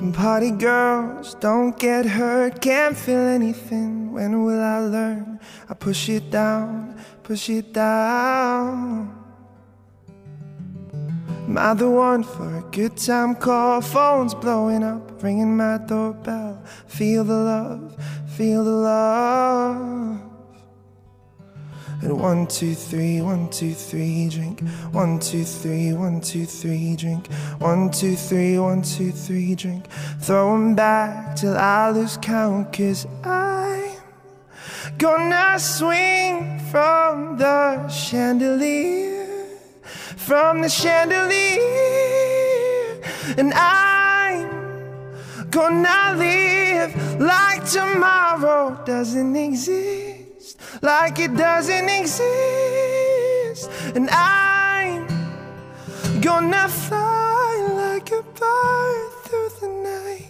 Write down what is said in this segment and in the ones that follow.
And party girls don't get hurt, can't feel anything. When will I learn? I push it down, push it down. Am I the one for a good time call? Phone's blowing up, ringing my doorbell. Feel the love, feel the love. And one, two, three, one, two, three, drink. One, two, three, one, two, three, drink. One, two, three, one, two, three, drink. Throw 'em back till I lose count, cause I'm gonna swing from the chandelier. From the chandelier. And I'm gonna live like tomorrow doesn't exist like it doesn't exist. And I'm gonna fly like a bird through the night.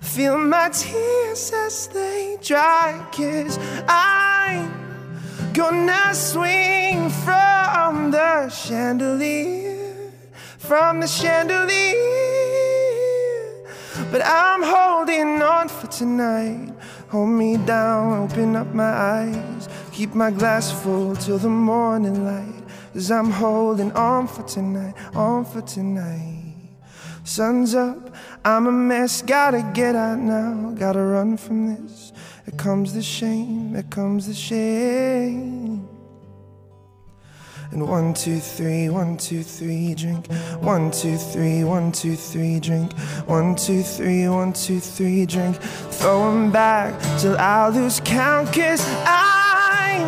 Feel my tears as they dry, cause I'm gonna swing from the chandelier, from the chandelier. But I'm holding on for tonight. Hold me down, open up my eyes. Keep my glass full till the morning light. Cause I'm holding on for tonight, on for tonight. Sun's up, I'm a mess, gotta get out now. Gotta run from this. Here comes the shame, here comes the shame. And one, two, three, one, two, three, drink. One, two, three, one, two, three, drink. One, two, three, one, two, three, drink. Throw 'em back till I lose count, cause I'm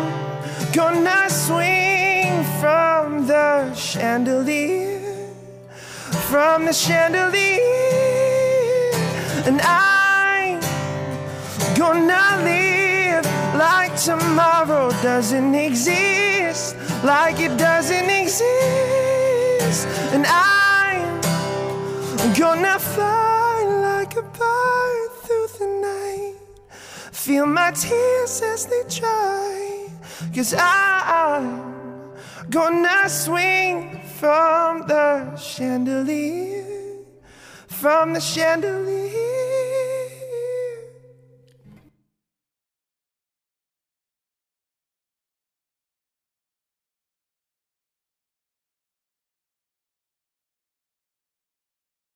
gonna swing from the chandelier. From the chandelier. And I'm gonna live like tomorrow doesn't exist, like it doesn't exist. And I'm gonna fly like a bird through the night. Feel my tears as they dry, cause I'm gonna swing from the chandelier, from the chandelier.